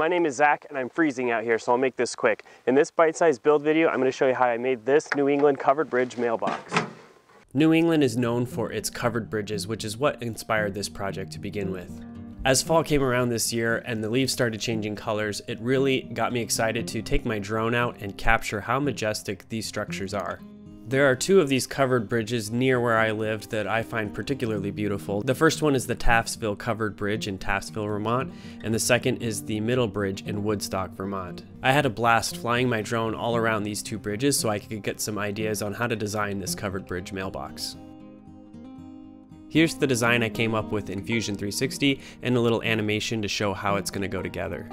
My name is Zach and I'm freezing out here, so I'll make this quick. In this bite-sized build video, I'm gonna show you how I made this New England covered bridge mailbox. New England is known for its covered bridges, which is what inspired this project to begin with. As fall came around this year and the leaves started changing colors, it really got me excited to take my drone out and capture how majestic these structures are. There are two of these covered bridges near where I lived that I find particularly beautiful. The first one is the Taftsville Covered Bridge in Taftsville, Vermont, and the second is the Middle Bridge in Woodstock, Vermont. I had a blast flying my drone all around these two bridges so I could get some ideas on how to design this covered bridge mailbox. Here's the design I came up with in Fusion 360 and a little animation to show how it's going to go together.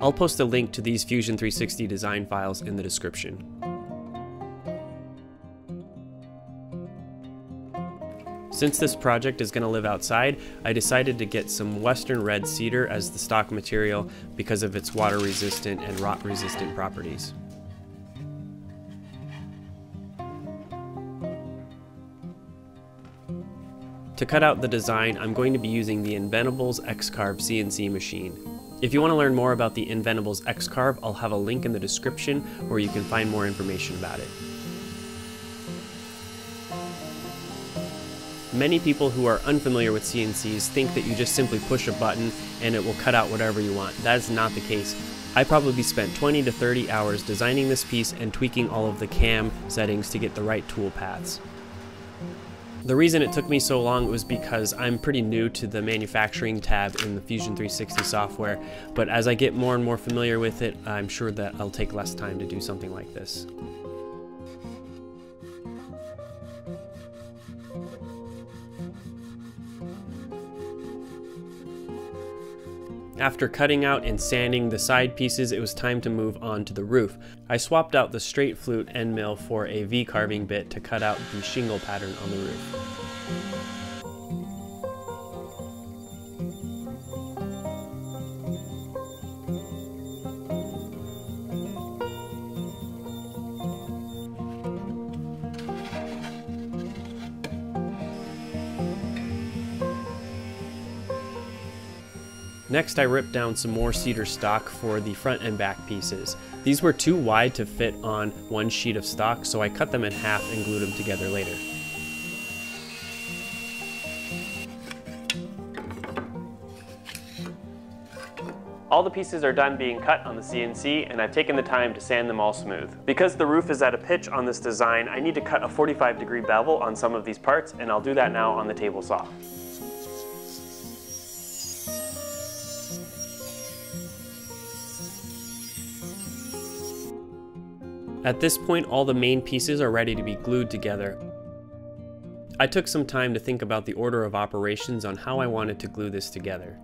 I'll post a link to these Fusion 360 design files in the description. Since this project is going to live outside, I decided to get some western red cedar as the stock material because of its water resistant and rot resistant properties. To cut out the design, I'm going to be using the Inventables X-Carve CNC machine. If you want to learn more about the Inventables X-Carve, I'll have a link in the description where you can find more information about it. Many people who are unfamiliar with CNCs think that you just simply push a button and it will cut out whatever you want. That is not the case. I probably spent 20 to 30 hours designing this piece and tweaking all of the CAM settings to get the right tool paths. The reason it took me so long was because I'm pretty new to the manufacturing tab in the Fusion 360 software, but as I get more and more familiar with it, I'm sure that I'll take less time to do something like this. After cutting out and sanding the side pieces, it was time to move on to the roof. I swapped out the straight flute end mill for a V carving bit to cut out the shingle pattern on the roof. Next I ripped down some more cedar stock for the front and back pieces. These were too wide to fit on one sheet of stock, so I cut them in half and glued them together later. All the pieces are done being cut on the CNC and I've taken the time to sand them all smooth. Because the roof is at a pitch on this design, I need to cut a 45 degree bevel on some of these parts and I'll do that now on the table saw. At this point, all the main pieces are ready to be glued together. I took some time to think about the order of operations on how I wanted to glue this together.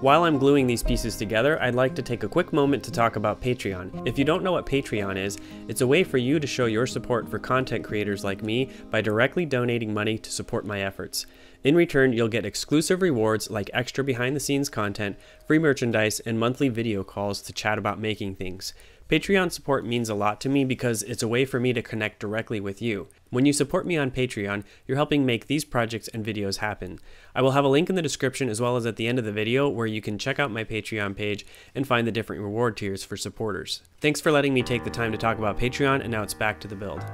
While I'm gluing these pieces together, I'd like to take a quick moment to talk about Patreon. If you don't know what Patreon is, it's a way for you to show your support for content creators like me by directly donating money to support my efforts. In return, you'll get exclusive rewards like extra behind the scenes content, free merchandise, and monthly video calls to chat about making things. Patreon support means a lot to me because it's a way for me to connect directly with you. When you support me on Patreon, you're helping make these projects and videos happen. I will have a link in the description as well as at the end of the video where you can check out my Patreon page and find the different reward tiers for supporters. Thanks for letting me take the time to talk about Patreon, and now it's back to the build.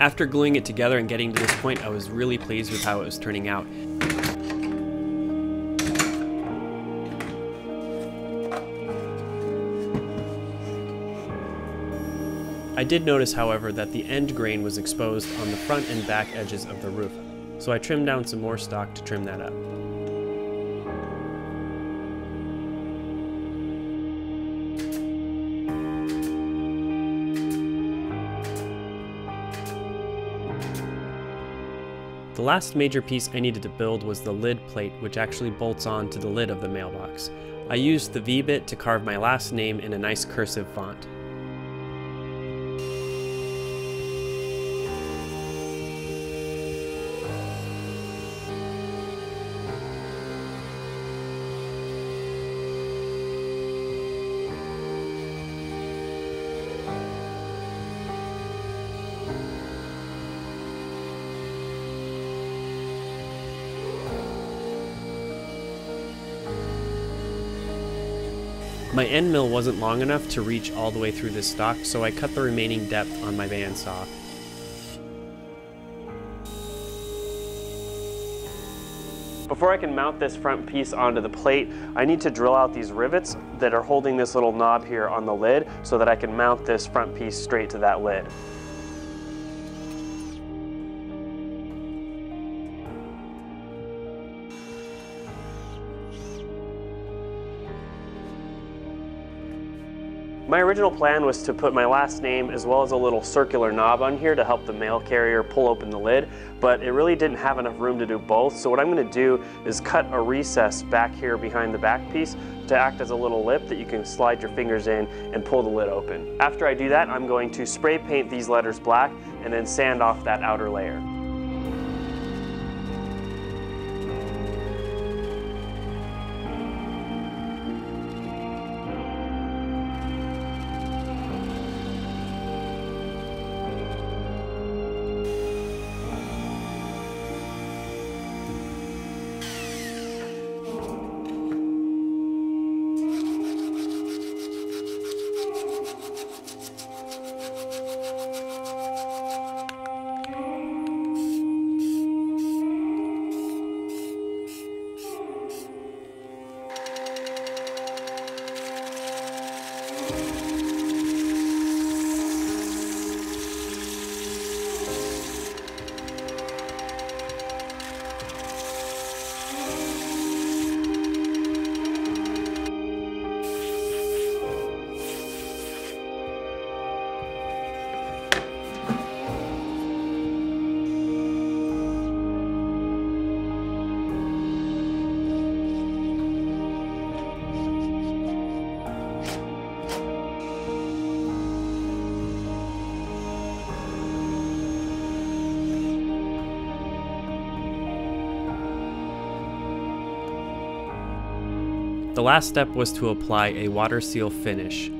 After gluing it together and getting to this point, I was really pleased with how it was turning out. I did notice, however, that the end grain was exposed on the front and back edges of the roof, so I trimmed down some more stock to trim that up. The last major piece I needed to build was the lid plate, which actually bolts on to the lid of the mailbox. I used the V-bit to carve my last name in a nice cursive font. My end mill wasn't long enough to reach all the way through this stock, so I cut the remaining depth on my bandsaw. Before I can mount this front piece onto the plate, I need to drill out these rivets that are holding this little knob here on the lid so that I can mount this front piece straight to that lid. My original plan was to put my last name as well as a little circular knob on here to help the mail carrier pull open the lid, but it really didn't have enough room to do both. So what I'm gonna do is cut a recess back here behind the back piece to act as a little lip that you can slide your fingers in and pull the lid open. After I do that, I'm going to spray paint these letters black and then sand off that outer layer. The last step was to apply a water seal finish.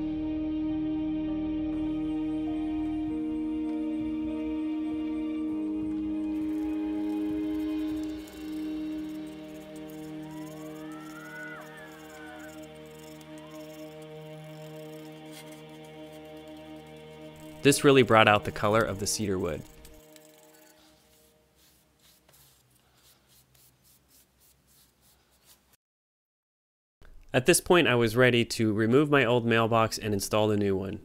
This really brought out the color of the cedar wood. At this point, I was ready to remove my old mailbox and install the new one.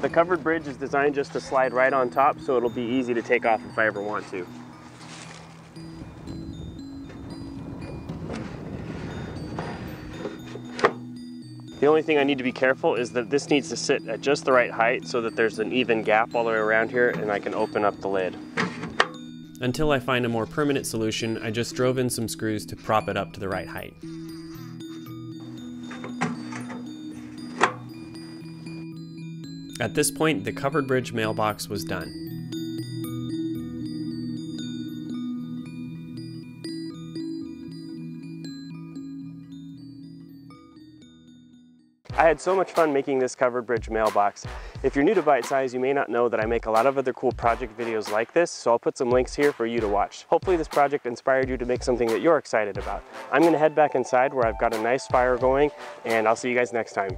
The covered bridge is designed just to slide right on top so it'll be easy to take off if I ever want to. The only thing I need to be careful is that this needs to sit at just the right height so that there's an even gap all the way around here and I can open up the lid. Until I find a more permanent solution, I just drove in some screws to prop it up to the right height. At this point, the covered bridge mailbox was done. Had so much fun making this covered bridge mailbox. If you're new to Byte Sized, you may not know that I make a lot of other cool project videos like this, so I'll put some links here for you to watch. Hopefully this project inspired you to make something that you're excited about. I'm gonna head back inside where I've got a nice fire going, and I'll see you guys next time.